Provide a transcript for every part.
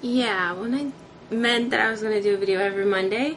yeah, when I meant that I was going to do a video every Monday,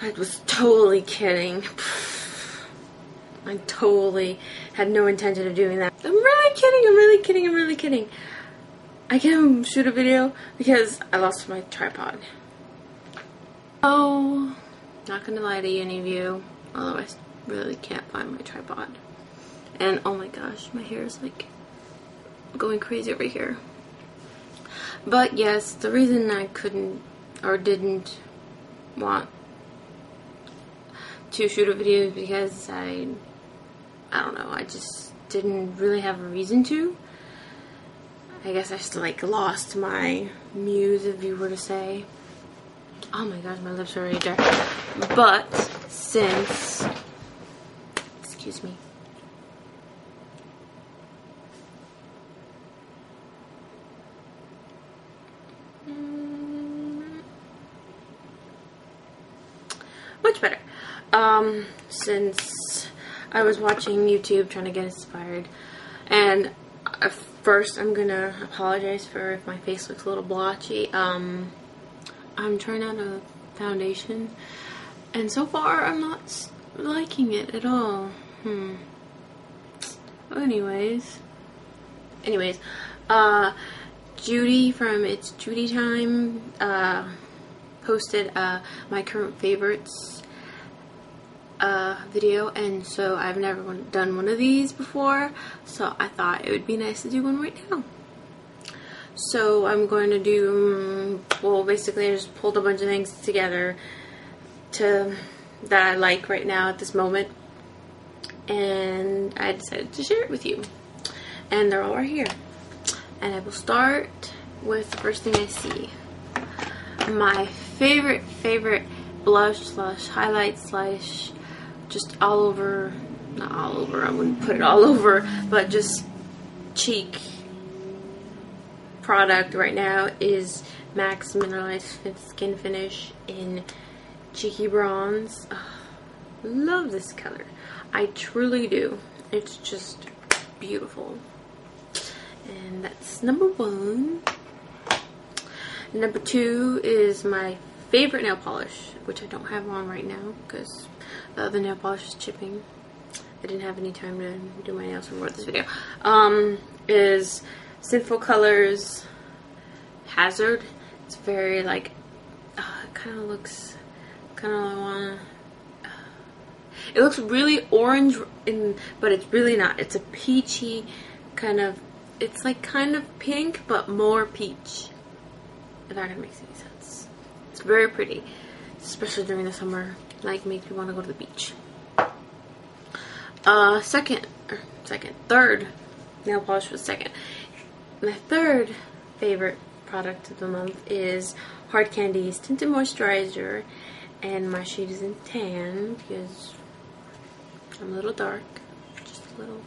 I was totally kidding. I totally had no intention of doing that. I'm really kidding, I'm really kidding, I'm really kidding. I can't shoot a video because I lost my tripod. Oh, not gonna lie to any of you, although I really can't find my tripod. And oh my gosh, my hair is like going crazy over here. But yes, the reason I couldn't or didn't want to shoot a video is because I, I don't know, I just didn't really have a reason to. I guess I just like lost my muse, if you were to say. Oh my gosh, my lips are already dry. But since, excuse me. Much better. Um, since I was watching YouTube trying to get inspired, and first I'm gonna apologize for if my face looks a little blotchy. Um, I'm trying out a foundation, and so far I'm not liking it at all. Hmm. Anyways, anyways, uh, Judy from It's Judy Time, uh, posted, uh, my current favorites, uh, video, and so I've never done one of these before, so I thought it would be nice to do one right now. So I'm going to do, well, basically I just pulled a bunch of things together to that I like right now at this moment, and I decided to share it with you. And they're all right here. And I will start with the first thing I see. My favorite, favorite blush slash highlight slash just all over, not all over, I wouldn't put it all over, but just cheek product right now is MAC's Mineralized Skin Finish in Cheeky Bronze. Oh, love this color. I truly do. It's just beautiful. And that's number one. Number two is my favorite nail polish, which I don't have on right now because the nail polish is chipping. I didn't have any time to do my nails before this video. Um, is Sinful Colors Hazard. It's very like, uh, it kind of looks, kind of wanna, uh, it looks really orange, in, but it's really not. It's a peachy kind of, it's like kind of pink, but more peach. If that makes any sense. Very pretty, especially during the summer. Like, makes me want to go to the beach. Uh, second, or second, third nail polish was second my third favorite product of the month is Hard Candy's Tinted Moisturizer. And my shade is in tan because I'm a little dark. Just a little.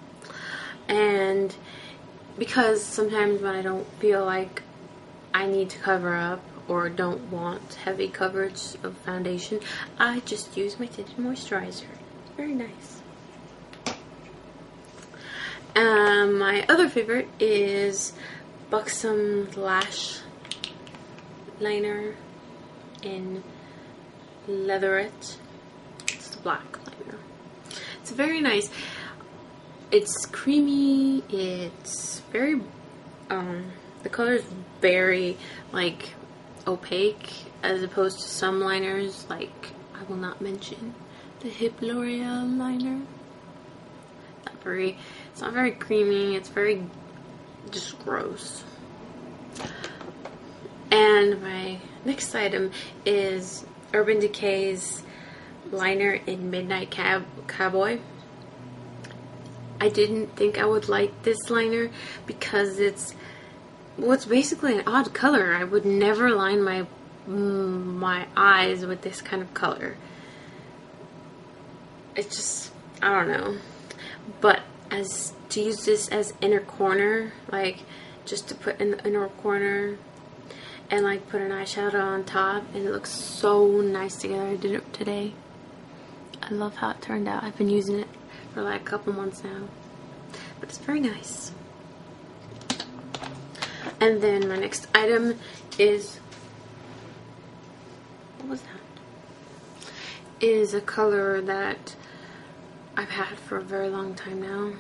And because sometimes when I don't feel like I need to cover up or don't want heavy coverage of foundation, I just use my tinted moisturizer. Very nice. Um, my other favorite is Buxom Lash Liner in Leatherette. It's the black liner. It's very nice. It's creamy. It's very, um, the color is very, like, opaque as opposed to some liners, like, I will not mention the Hip L'Oreal liner very, it's not very creamy, it's very just gross. And my next item is Urban Decay's liner in Midnight Cab Cowboy. I didn't think I would like this liner because it's it's basically an odd color. I would never line my my eyes with this kind of color. It's just I don't know. But as to use this as inner corner like just to put in the inner corner and like put an eyeshadow on top and it looks so nice together. I did it today. I love how it turned out. I've been using it for like a couple months now. But it's very nice And then my next item is what was that? Is a color that I've had for a very long time now.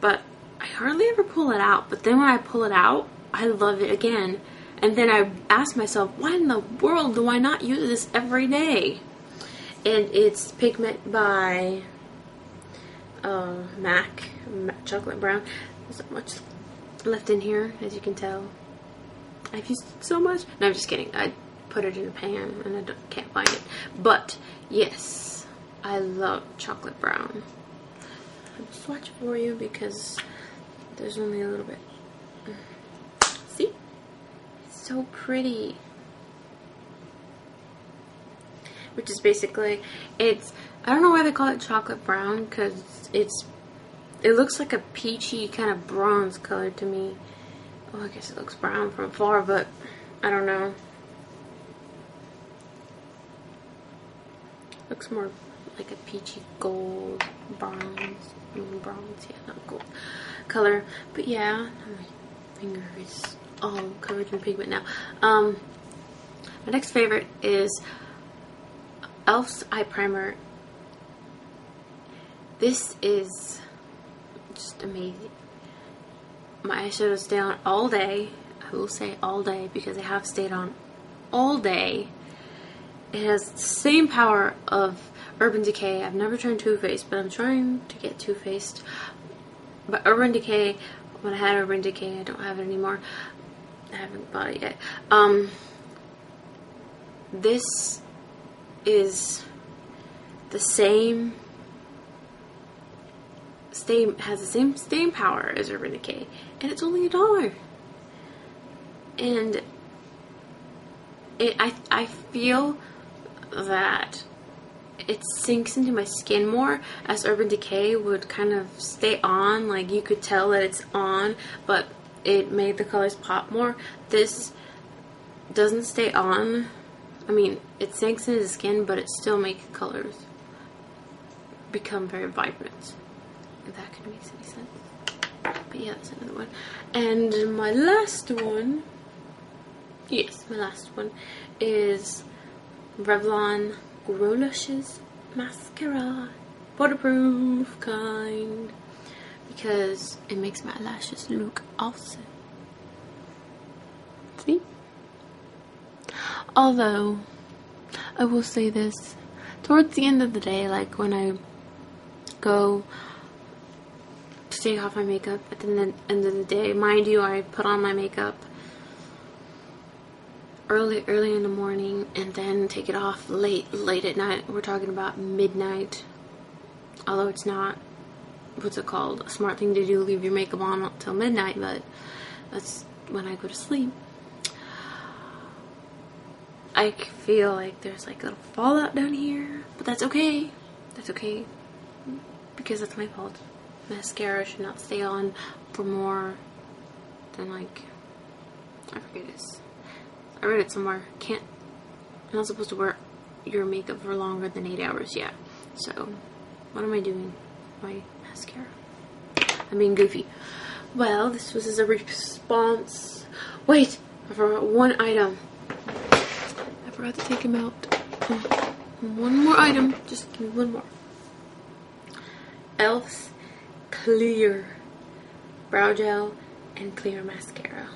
But I hardly ever pull it out. But then when I pull it out, I love it again. And then I ask myself, why in the world do I not use this every day? And it's Pigment by uh, MAC, Chocolate Brown. There's not much left in here, as you can tell. I've used it so much. No, I'm just kidding. I put it in a pan and I can't find it. But, yes, I love chocolate brown. I'll swatch for you because there's only a little bit. See? It's so pretty. Which is basically, it's, I don't know why they call it chocolate brown because it's, it looks like a peachy kind of bronze color to me. Oh, I guess it looks brown from far, but I don't know. Looks more like a peachy gold, bronze, mm, bronze, yeah, not gold color. But yeah, my finger is all covered in pigment now. Um, my next favorite is e.l.f.'s Eye Primer. This is just amazing. My eyeshadows stay on all day. I will say all day because they have stayed on all day. It has the same power of Urban Decay. I've never tried Too Faced, but I'm trying to get Too Faced. But Urban Decay, when I had Urban Decay, I don't have it anymore. I haven't bought it yet. Um, this is the same stain has the same stain power as Urban Decay, and it's only a dollar. And it, I I feel that it sinks into my skin more as Urban Decay would kind of stay on like you could tell that it's on but it made the colors pop more. This doesn't stay on. I mean it sinks into the skin but it still makes colors become very vibrant if that could make any sense. But yeah that's another one. And my last one yes my last one is Revlon Grow Luscious mascara, waterproof kind, because it makes my lashes look awesome. See? Although, I will say this, towards the end of the day, like when I go to take off my makeup at the end of the day, mind you, I put on my makeup early early in the morning and then take it off late late at night. We're talking about midnight. Although it's not what's it called? A smart thing to do leave your makeup on until midnight but that's when I go to sleep. I feel like there's like a little fallout down here but that's okay. That's okay. Because that's my fault mascara should not stay on for more than like I forget this I read it somewhere. Can't. You're not supposed to wear your makeup for longer than eight hours yet. So, what am I doing? My mascara. I'm being goofy. Well, this was as a response. Wait, I forgot one item. I forgot to take him out. Oh, one more item. Just give me one more. e.l.f.'s Clear Brow Gel and Clear Mascara.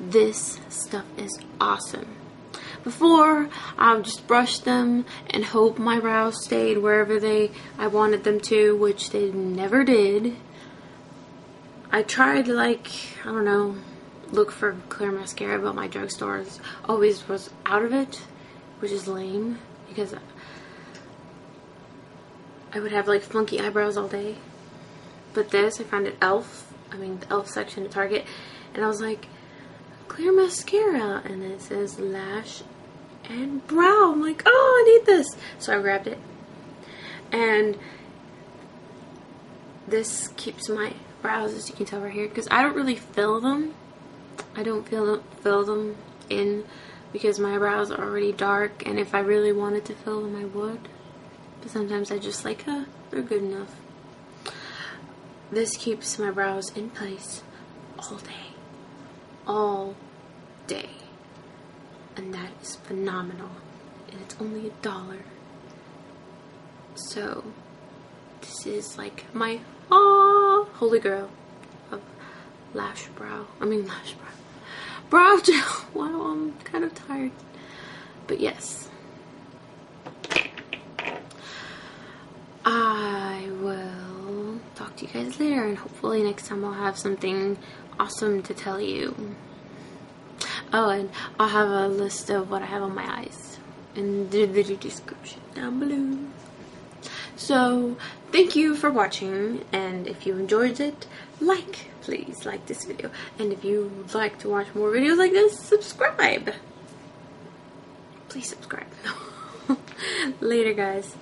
This stuff is awesome. Before, I would just brush them and hope my brows stayed wherever they I wanted them to, which they never did. I tried like, I don't know, look for clear mascara, but my drugstore always was out of it, which is lame because I would have like funky eyebrows all day. But this, I found at e.l.f., I mean the e.l.f. section at Target, and I was like, clear mascara and it says lash and brow. I'm like, oh, I need this. So I grabbed it. And this keeps my brows, as you can tell right here, because I don't really fill them. I don't fill, fill them in because my brows are already dark. And if I really wanted to fill them, I would. But sometimes I just like, huh, they're good enough. This keeps my brows in place all day all day. And that is phenomenal. And it's only a dollar. So, this is like my ah, holy grail of lash brow. I mean, lash brow. Brow gel. Wow, I'm kind of tired. But yes. I will talk to you guys later, and hopefully next time I'll have something awesome to tell you. Oh, and I'll have a list of what I have on my eyes in the video description down below. So, thank you for watching, and if you enjoyed it, like, please, like this video. And if you would like to watch more videos like this, subscribe. Please subscribe. Later, guys.